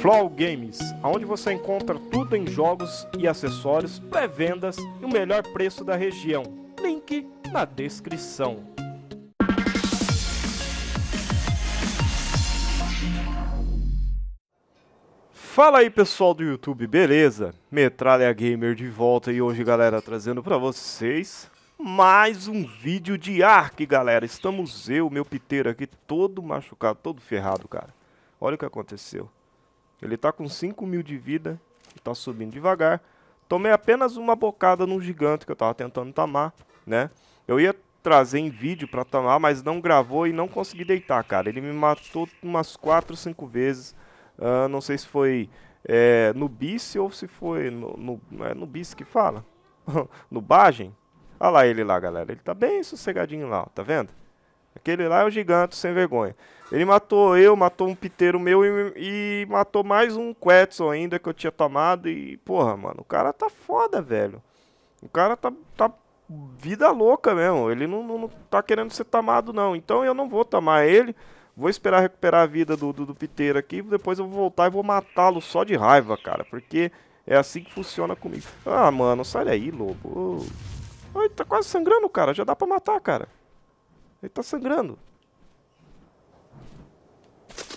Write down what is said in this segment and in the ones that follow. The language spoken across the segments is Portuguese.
Flow Games, onde você encontra tudo em jogos e acessórios, pré-vendas e o melhor preço da região. Link na descrição. Fala aí pessoal do YouTube, beleza? Metralha Gamer de volta e hoje galera trazendo pra vocês mais um vídeo de Ark galera Estamos eu, meu piteiro aqui, todo machucado, todo ferrado cara Olha o que aconteceu Ele tá com 5 mil de vida e tá subindo devagar Tomei apenas uma bocada num gigante que eu tava tentando tamar, né? Eu ia trazer em vídeo pra tamar, mas não gravou e não consegui deitar, cara Ele me matou umas 4, 5 vezes Uh, não sei se foi é, no bis ou se foi no, no, é no bis que fala. no Bagem. Olha lá ele lá, galera. Ele tá bem sossegadinho lá, ó, tá vendo? Aquele lá é o gigante sem vergonha. Ele matou eu, matou um piteiro meu e, e matou mais um Quetzal ainda que eu tinha tomado. E, porra, mano, o cara tá foda, velho. O cara tá, tá vida louca mesmo. Ele não, não, não tá querendo ser tamado, não. Então eu não vou tamar ele. Vou esperar recuperar a vida do, do, do piteiro aqui, depois eu vou voltar e vou matá-lo só de raiva, cara. Porque é assim que funciona comigo. Ah, mano, sai daí, lobo. Ai, tá quase sangrando, cara. Já dá pra matar, cara. Ele tá sangrando.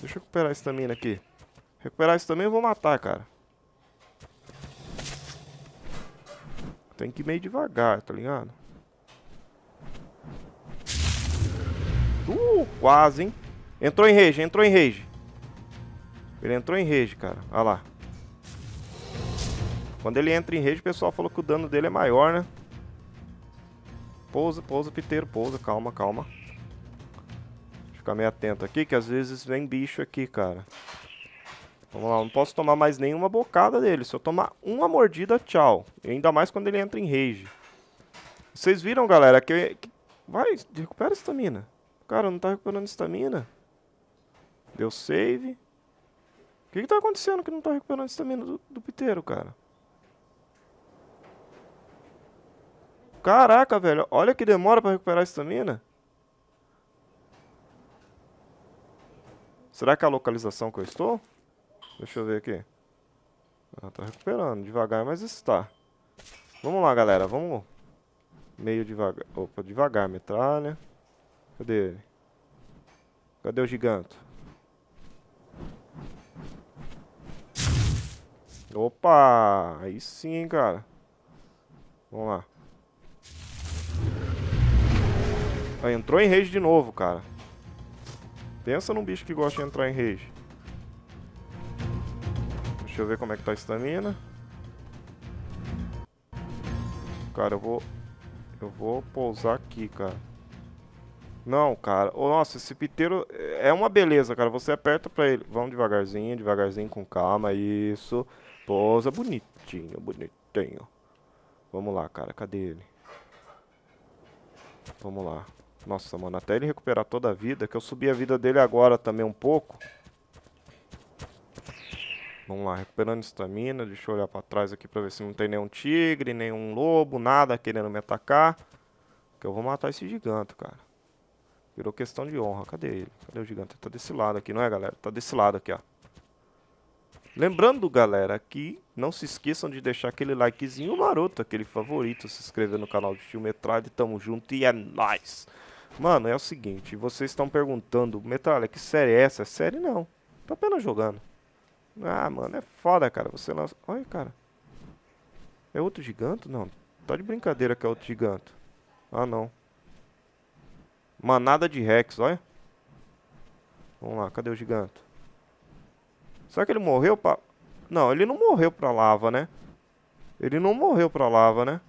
Deixa eu recuperar a estamina aqui. Recuperar isso também eu vou matar, cara. Tem que ir meio devagar, tá ligado? Uh, quase, hein? Entrou em rage, entrou em rage. Ele entrou em rage, cara. Olha lá. Quando ele entra em rage, o pessoal falou que o dano dele é maior, né? Pousa, pousa, piteiro, pousa. Calma, calma. Ficar meio atento aqui, que às vezes vem bicho aqui, cara. Vamos lá, não posso tomar mais nenhuma bocada dele. Se eu tomar uma mordida, tchau. E ainda mais quando ele entra em rage. Vocês viram, galera, que... Vai, recupera a estamina. Cara, não tá recuperando estamina. Deu save. O que que tá acontecendo que não tá recuperando estamina do, do piteiro, cara? Caraca, velho. Olha que demora pra recuperar a estamina. Será que é a localização que eu estou? Deixa eu ver aqui. Ah, tá recuperando. Devagar, mas está. Vamos lá, galera. Vamos meio devagar. Opa, devagar, metralha. Cadê ele? Cadê o gigante? Opa! Aí sim, cara. Vamos lá. Entrou em rage de novo, cara. Pensa num bicho que gosta de entrar em rage. Deixa eu ver como é que tá a estamina. Cara, eu vou... Eu vou pousar aqui, cara. Não, cara. Oh, nossa, esse piteiro é uma beleza, cara. Você aperta pra ele. Vamos devagarzinho, devagarzinho, com calma. Isso. Pousa bonitinho, bonitinho. Vamos lá, cara. Cadê ele? Vamos lá. Nossa, mano. Até ele recuperar toda a vida. Que eu subi a vida dele agora também um pouco. Vamos lá. Recuperando estamina. Deixa eu olhar pra trás aqui pra ver se não tem nenhum tigre, nenhum lobo, nada querendo me atacar. Que eu vou matar esse gigante, cara. Virou questão de honra. Cadê ele? Cadê o gigante? Tá desse lado aqui, não é, galera? Tá desse lado aqui, ó. Lembrando, galera, que não se esqueçam de deixar aquele likezinho maroto, aquele favorito, se inscrever no canal de Tio Metralha, tamo junto e é nóis! Mano, é o seguinte, vocês estão perguntando, Metralha, que série é essa? Série não, tô apenas jogando. Ah, mano, é foda, cara, você lança... Olha, cara. É outro gigante? Não, tá de brincadeira que é outro gigante. Ah, não. Manada de Rex, olha. Vamos lá, cadê o gigante? Será que ele morreu pra... Não, ele não morreu pra lava, né? Ele não morreu pra lava, né?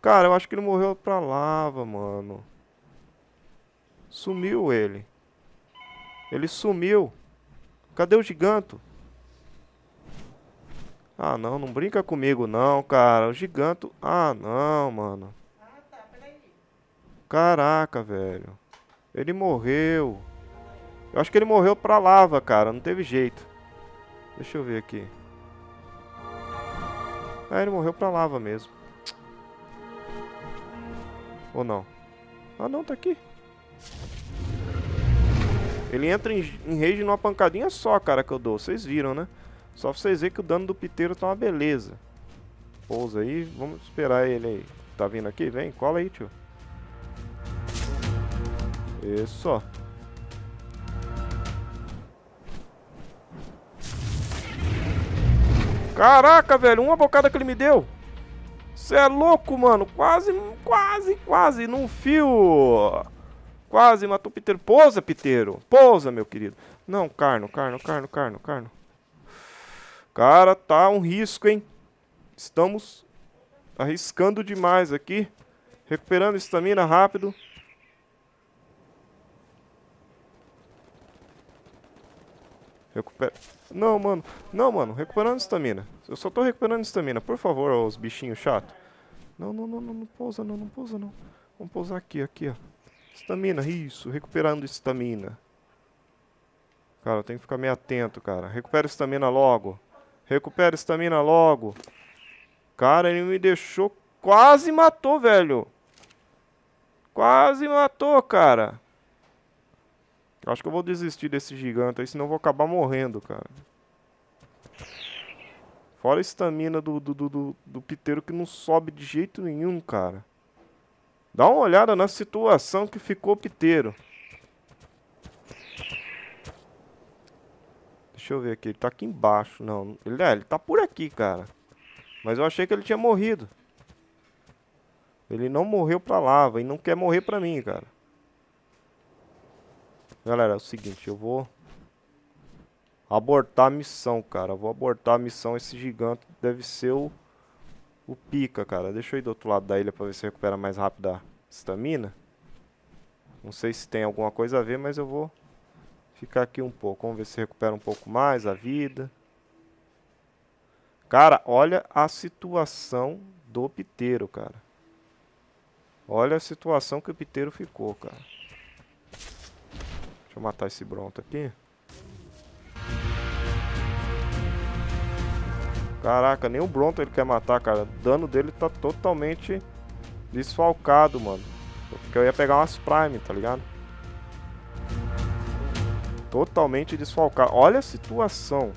Cara, eu acho que ele morreu pra lava, mano. Sumiu ele. Ele sumiu. Cadê o giganto? Ah, não, não brinca comigo não, cara. O giganto... Ah, não, mano. Caraca, velho. Ele morreu. Eu acho que ele morreu pra lava, cara. Não teve jeito. Deixa eu ver aqui. Ah, ele morreu pra lava mesmo. Ou não? Ah, não, tá aqui. Ele entra em, em rage numa pancadinha só, cara, que eu dou. Vocês viram, né? Só pra vocês verem que o dano do piteiro tá uma beleza. Pousa aí, vamos esperar ele aí. Tá vindo aqui? Vem, cola aí, tio. Isso. Caraca, velho, uma bocada que ele me deu. Você é louco, mano. Quase, quase, quase num fio. Quase matou o Piteiro. Pousa, Piteiro. Pousa, meu querido. Não, carno, carno, carno, carno, carno. Cara, tá um risco, hein? Estamos arriscando demais aqui. Recuperando estamina rápido. Recupera... Não, mano. Não, mano. Recuperando estamina. Eu só tô recuperando estamina. Por favor, os bichinhos chatos. Não, não, não, não, não pousa não, não pousa não. Vamos pousar aqui, aqui, ó. Estamina, isso. Recuperando estamina. Cara, eu tenho que ficar meio atento, cara. Recupera estamina logo. Recupera estamina logo. Cara, ele me deixou... Quase matou, velho. Quase matou, cara. Acho que eu vou desistir desse gigante aí, senão eu vou acabar morrendo, cara. Fora a estamina do, do, do, do, piteiro que não sobe de jeito nenhum, cara. Dá uma olhada na situação que ficou o piteiro. Deixa eu ver aqui, ele tá aqui embaixo. Não, ele, é, ele tá por aqui, cara. Mas eu achei que ele tinha morrido. Ele não morreu pra lava e não quer morrer pra mim, cara. Galera, é o seguinte, eu vou abortar a missão, cara. Vou abortar a missão. Esse gigante deve ser o, o pica, cara. Deixa eu ir do outro lado da ilha pra ver se recupera mais rápido a estamina. Não sei se tem alguma coisa a ver, mas eu vou ficar aqui um pouco. Vamos ver se recupera um pouco mais a vida. Cara, olha a situação do piteiro, cara. Olha a situação que o piteiro ficou, cara. Deixa eu matar esse Bronto aqui. Caraca, nem o Bronto ele quer matar, cara. O dano dele tá totalmente desfalcado, mano. Porque eu ia pegar umas Prime, tá ligado? Totalmente desfalcado. Olha a situação.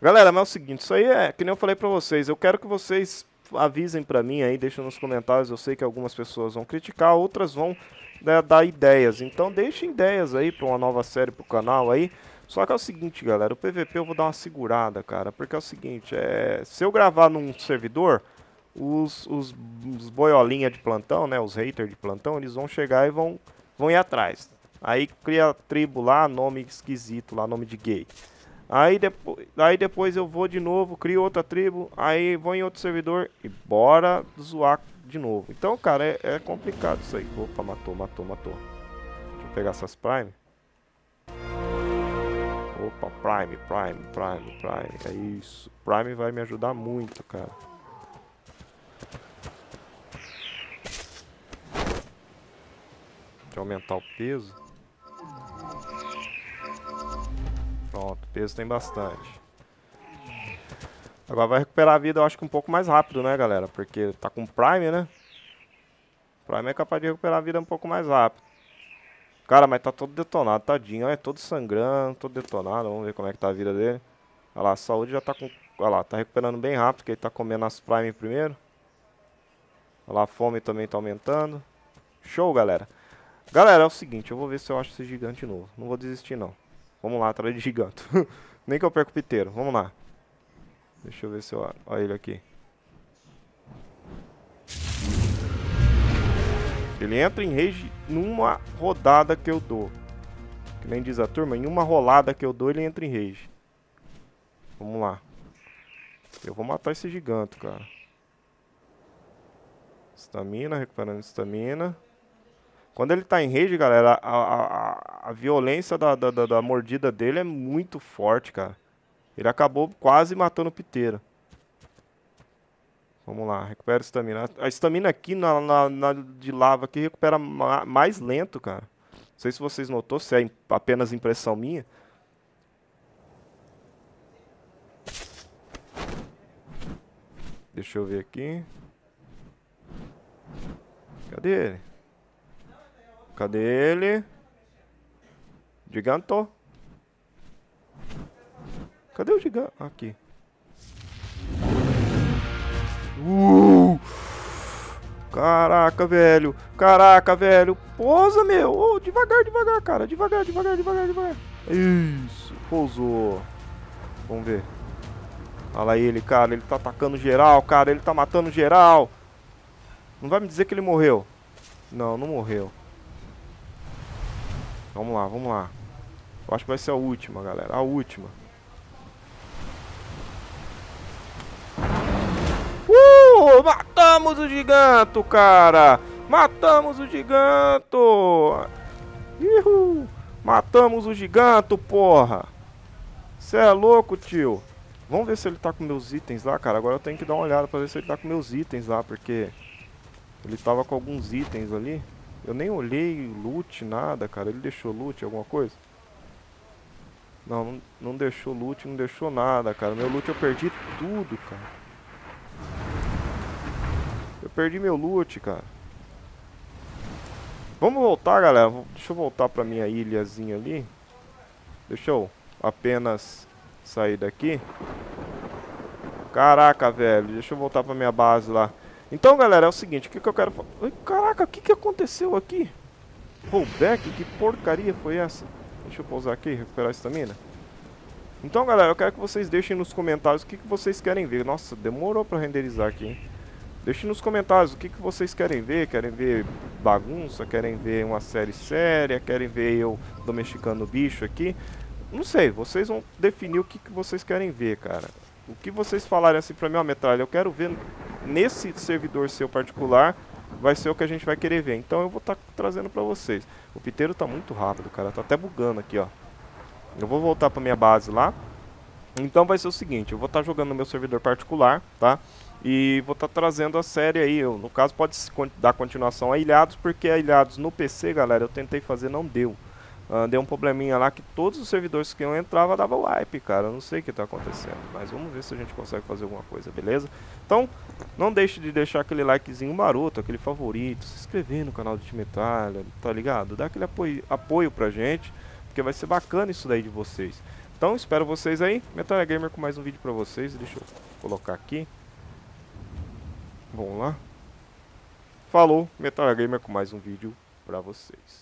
Galera, mas é o seguinte, isso aí é que nem eu falei pra vocês. Eu quero que vocês avisem pra mim aí, deixem nos comentários. Eu sei que algumas pessoas vão criticar, outras vão né, dar ideias. Então deixem ideias aí para uma nova série pro canal aí. Só que é o seguinte, galera, o PVP eu vou dar uma segurada, cara, porque é o seguinte, é, se eu gravar num servidor, os, os, os boiolinha de plantão, né, os haters de plantão, eles vão chegar e vão, vão ir atrás. Aí cria tribo lá, nome esquisito lá, nome de gay. Aí, depo aí depois eu vou de novo, crio outra tribo, aí vou em outro servidor e bora zoar de novo. Então, cara, é, é complicado isso aí. Opa, matou, matou, matou. Deixa eu pegar essas Prime. Opa, Prime, Prime, Prime, Prime. É isso. Prime vai me ajudar muito, cara. Deixa eu aumentar o peso. Pronto, peso tem bastante. Agora vai recuperar a vida, eu acho que um pouco mais rápido, né, galera? Porque tá com Prime, né? Prime é capaz de recuperar a vida um pouco mais rápido. Cara, mas tá todo detonado, tadinho. É todo sangrando, todo detonado. Vamos ver como é que tá a vida dele. Olha lá, a saúde já tá com... Olha lá, tá recuperando bem rápido, porque ele tá comendo as Prime primeiro. Olha lá, a fome também tá aumentando. Show, galera. Galera, é o seguinte, eu vou ver se eu acho esse gigante novo. Não vou desistir, não. Vamos lá, atrás de gigante. Nem que eu perca o piteiro. Vamos lá. Deixa eu ver se eu... Olha ele aqui. Ele entra em rage numa rodada que eu dou. Que nem diz a turma, em uma rolada que eu dou, ele entra em rage. Vamos lá. Eu vou matar esse gigante, cara. Estamina, recuperando estamina. Quando ele tá em rage, galera, a, a, a violência da, da, da, da mordida dele é muito forte, cara. Ele acabou quase matando o piteiro. Vamos lá, recupera a estamina. A estamina aqui na, na, na, de lava aqui recupera ma mais lento, cara. Não sei se vocês notou, se é apenas impressão minha. Deixa eu ver aqui. Cadê ele? Cadê ele? Giganto. Cadê o gigante? Aqui. Uh! Caraca, velho. Caraca, velho. Pousa, meu. Oh, devagar, devagar, cara. Devagar, devagar, devagar, devagar. Isso. Pousou. Vamos ver. Olha lá ele, cara. Ele tá atacando geral, cara. Ele tá matando geral. Não vai me dizer que ele morreu. Não, não morreu. Vamos lá, vamos lá. Eu acho que vai ser a última, galera. A última. Matamos o giganto, cara! Matamos o giganto! Uhul! Matamos o giganto, porra! Cê é louco, tio! Vamos ver se ele tá com meus itens lá, cara. Agora eu tenho que dar uma olhada pra ver se ele tá com meus itens lá, porque... Ele tava com alguns itens ali. Eu nem olhei loot, nada, cara. Ele deixou loot, alguma coisa? Não, não, não deixou loot, não deixou nada, cara. Meu loot eu perdi tudo, cara. Eu perdi meu loot, cara. Vamos voltar, galera. Deixa eu voltar pra minha ilhazinha ali. Deixa eu apenas sair daqui. Caraca, velho. Deixa eu voltar pra minha base lá. Então, galera, é o seguinte, o que, que eu quero falar? Caraca, o que, que aconteceu aqui? Rollback? Que porcaria foi essa? Deixa eu pousar aqui, recuperar a estamina. Então, galera, eu quero que vocês deixem nos comentários o que, que vocês querem ver. Nossa, demorou pra renderizar aqui, hein? Deixem nos comentários o que, que vocês querem ver. Querem ver bagunça? Querem ver uma série séria? Querem ver eu domesticando o bicho aqui? Não sei, vocês vão definir o que, que vocês querem ver, cara. O que vocês falarem assim pra mim, ó, metralha, eu quero ver nesse servidor seu particular vai ser o que a gente vai querer ver. Então eu vou estar tá trazendo pra vocês. O piteiro tá muito rápido, cara. Tá até bugando aqui, ó. Eu vou voltar pra minha base lá. Então vai ser o seguinte, eu vou estar tá jogando no meu servidor particular, tá? E vou estar tá trazendo a série aí. Eu, no caso pode dar continuação a Ilhados, porque a Ilhados no PC, galera, eu tentei fazer, não deu. Uh, deu um probleminha lá que todos os servidores que eu entrava dava wipe, cara. Não sei o que está acontecendo, mas vamos ver se a gente consegue fazer alguma coisa, beleza? Então, não deixe de deixar aquele likezinho maroto, aquele favorito, se inscrever no canal do Time Metralha, tá ligado? Dá aquele apoio, apoio pra gente, porque vai ser bacana isso daí de vocês. Então, espero vocês aí. Metralha Gamer com mais um vídeo pra vocês. Deixa eu colocar aqui. Vamos lá. Falou, Metralha Gamer com mais um vídeo pra vocês.